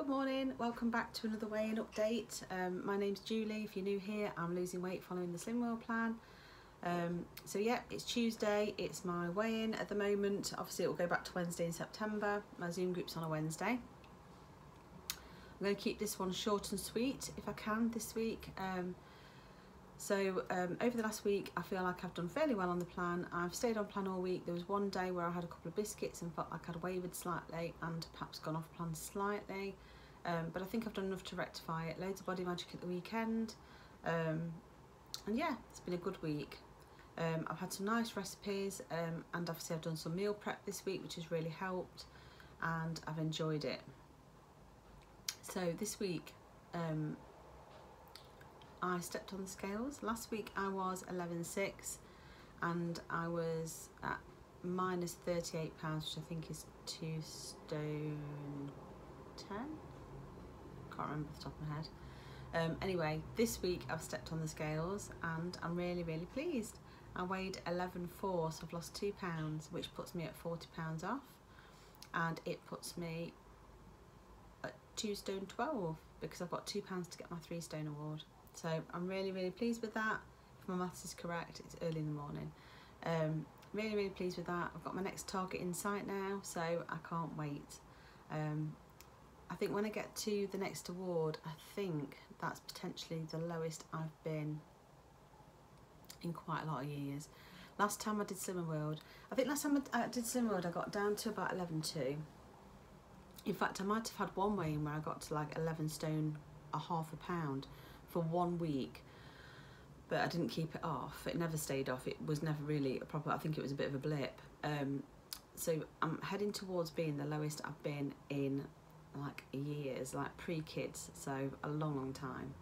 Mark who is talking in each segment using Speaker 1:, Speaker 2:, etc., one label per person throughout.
Speaker 1: Good morning, welcome back to another weigh-in update. Um, my name's Julie, if you're new here, I'm losing weight following the Slimming World plan. Um, so yeah, it's Tuesday, it's my weigh-in at the moment. Obviously it will go back to Wednesday in September. My Zoom group's on a Wednesday. I'm going to keep this one short and sweet if I can this week. Um, so um, over the last week, I feel like I've done fairly well on the plan. I've stayed on plan all week. There was one day where I had a couple of biscuits and felt like I'd wavered slightly and perhaps gone off plan slightly. Um, but I think I've done enough to rectify it. Loads of body magic at the weekend. Um, and yeah, it's been a good week. Um, I've had some nice recipes um, and obviously I've done some meal prep this week which has really helped and I've enjoyed it. So this week um, I stepped on the scales. Last week I was 11.6 and I was at minus 38 pounds, which I think is two stone 10? Can't remember the top of my head. Um, anyway, this week I've stepped on the scales and I'm really, really pleased. I weighed 11.4, so I've lost two pounds, which puts me at 40 pounds off. And it puts me at two stone 12 because I've got two pounds to get my three stone award. So I'm really, really pleased with that. If my maths is correct, it's early in the morning. Um, really, really pleased with that. I've got my next target in sight now, so I can't wait. Um, I think when I get to the next award, I think that's potentially the lowest I've been in quite a lot of years. Last time I did Slimming World, I think last time I did Slimming World, I got down to about 11.2. In fact, I might have had one weigh-in where I got to like 11 stone a half a pound for one week but I didn't keep it off. It never stayed off. It was never really a proper, I think it was a bit of a blip. Um, so I'm heading towards being the lowest I've been in like years, like pre-kids, so a long, long time.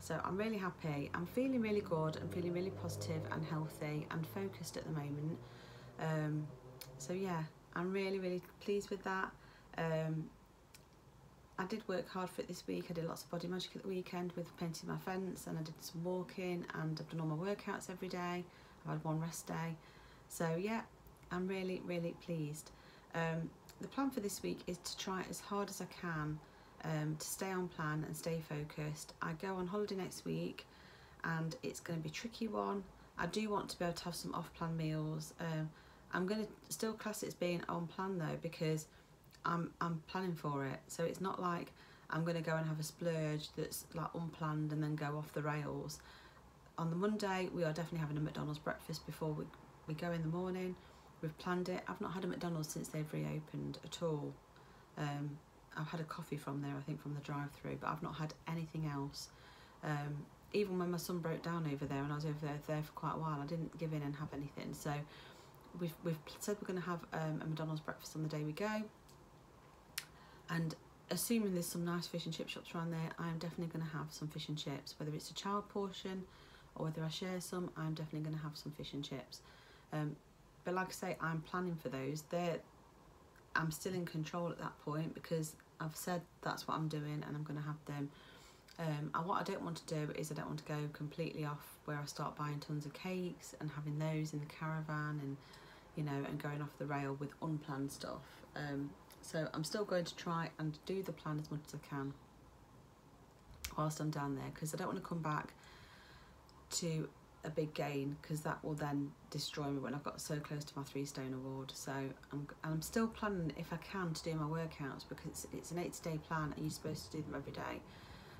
Speaker 1: So I'm really happy. I'm feeling really good. I'm feeling really positive and healthy and focused at the moment. Um, so yeah, I'm really, really pleased with that. Um, did work hard for it this week. I did lots of body magic at the weekend with painting my fence and I did some walking and I've done all my workouts every day. I've had one rest day. So yeah, I'm really, really pleased. Um, the plan for this week is to try as hard as I can um, to stay on plan and stay focused. I go on holiday next week and it's going to be a tricky one. I do want to be able to have some off-plan meals. Um, I'm going to still class it as being on plan though because I'm, I'm planning for it. So it's not like I'm going to go and have a splurge that's like unplanned and then go off the rails. On the Monday, we are definitely having a McDonald's breakfast before we, we go in the morning. We've planned it. I've not had a McDonald's since they've reopened at all. Um, I've had a coffee from there, I think, from the drive-through, but I've not had anything else. Um, even when my son broke down over there and I was over there, there for quite a while, I didn't give in and have anything. So we've, we've said we're going to have um, a McDonald's breakfast on the day we go and assuming there's some nice fish and chip shops around there I'm definitely going to have some fish and chips. Whether it's a child portion or whether I share some I'm definitely going to have some fish and chips. Um, but like I say I'm planning for those. They're I'm still in control at that point because I've said that's what I'm doing and I'm going to have them. Um, and what I don't want to do is I don't want to go completely off where I start buying tons of cakes and having those in the caravan and you know and going off the rail with unplanned stuff. Um, so I'm still going to try and do the plan as much as I can whilst I'm down there because I don't want to come back to a big gain because that will then destroy me when I've got so close to my three stone award. So I'm, I'm still planning if I can to do my workouts because it's, an 80 day plan and you're supposed to do them every day.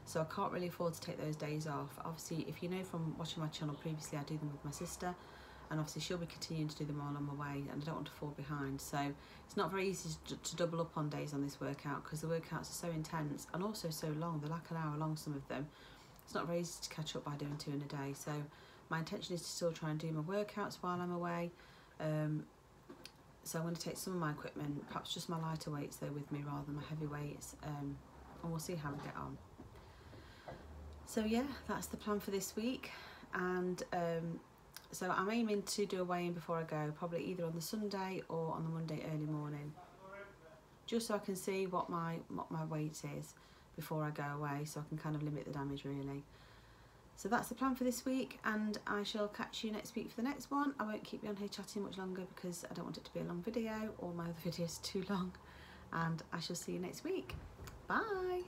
Speaker 1: So I can't really afford to take those days off. Obviously, if you know from watching my channel previously, I do them with my sister and obviously she'll be continuing to do them all on my way and I don't want to fall behind. So it's not very easy to, to double up on days on this workout because the workouts are so intense and also so long they're like an hour long some of them. It's not very easy to catch up by doing two in a day. So my intention is to still try and do my workouts while I'm away. Um, so I'm going to take some of my equipment perhaps just my lighter weights though with me rather than my heavy weights um, and we'll see how we get on. So yeah that's the plan for this week. And um, so I'm aiming to do a weigh-in before I go, probably either on the Sunday or on the Monday early morning, just so I can see what my what my weight is before I go away, so I can kind of limit the damage really. So that's the plan for this week, and I shall catch you next week for the next one. I won't keep you on here chatting much longer because I don't want it to be a long video or my other videos too long, and I shall see you next week. Bye.